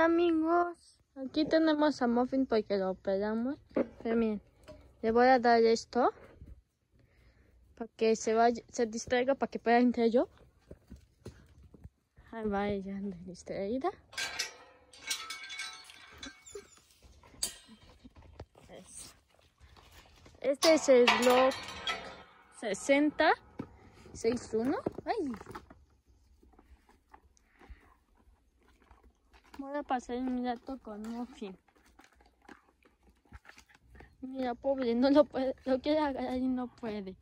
Amigos, aquí tenemos a Muffin porque lo operamos. Pero miren, le voy a dar esto para que se vaya, se distraiga para que pueda entrar yo. Ahí va ella distraída. Este es el blog 6061. Ay. Voy a pasar un rato con Muffin. Mira, pobre, no lo puede, lo quiere agarrar y no puede.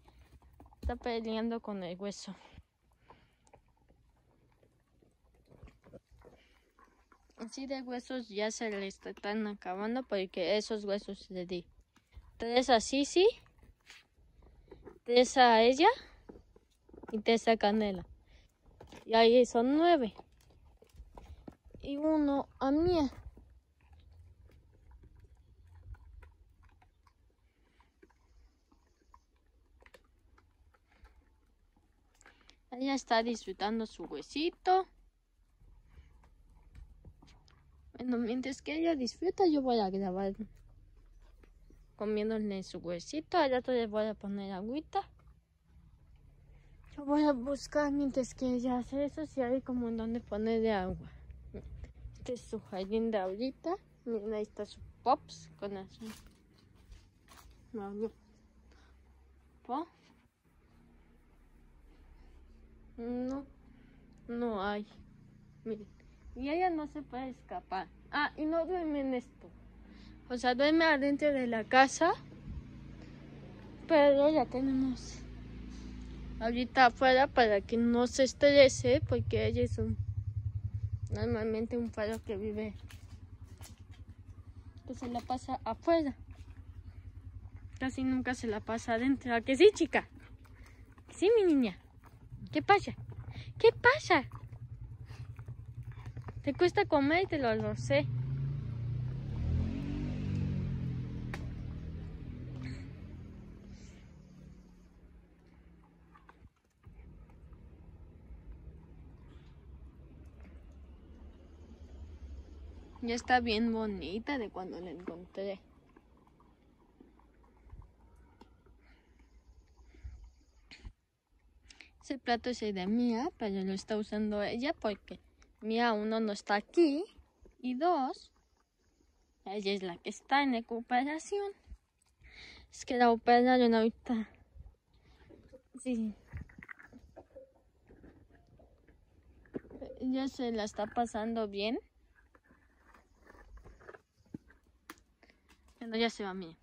Está peleando con el hueso. Así de huesos ya se le están acabando porque esos huesos le di. Tres a Sisi, tres a ella y tres a Canela. Y ahí son nueve y uno a mí. Ella está disfrutando su huesito. Bueno, mientras que ella disfruta, yo voy a grabar comiéndole su huesito. Allá te voy a poner agüita. Yo voy a buscar mientras que ella hace eso, si hay como en donde ponerle agua. Este es su ahorita. Miren, ahí está su pops con. No, no. No, no hay. Miren. Y ella no se puede escapar. Ah, y no duerme en esto. O sea, duerme adentro de la casa. Pero ya tenemos ahorita afuera para que no se estrese porque ella es un Normalmente un perro que vive, que se la pasa afuera. Casi nunca se la pasa adentro. ¿A que sí, chica? Sí, mi niña. ¿Qué pasa? ¿Qué pasa? Te cuesta comer y te lo, lo sé. Ya está bien bonita de cuando la encontré. Ese plato es de Mía, pero lo está usando ella porque Mía uno no está aquí y dos, ella es la que está en recuperación. Es que la operaron ahorita. Sí. Ella se la está pasando bien. Ya se va bien.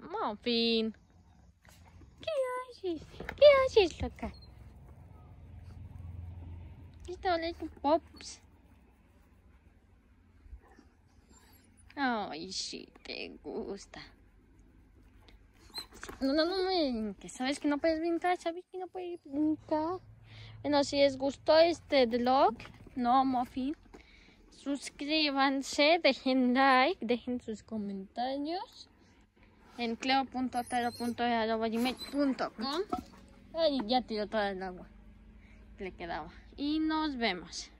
Muffin. ¿Qué haces? ¿Qué haces, loca? Está tu pops. Ay, sí, te gusta. No, no, no que sabes que no puedes brincar, sabes que no puedes brincar. Bueno, si les gustó este vlog, no, Muffin suscríbanse, dejen like, dejen sus comentarios en cleo.tero.com y ya tiró toda el agua que le quedaba. Y nos vemos.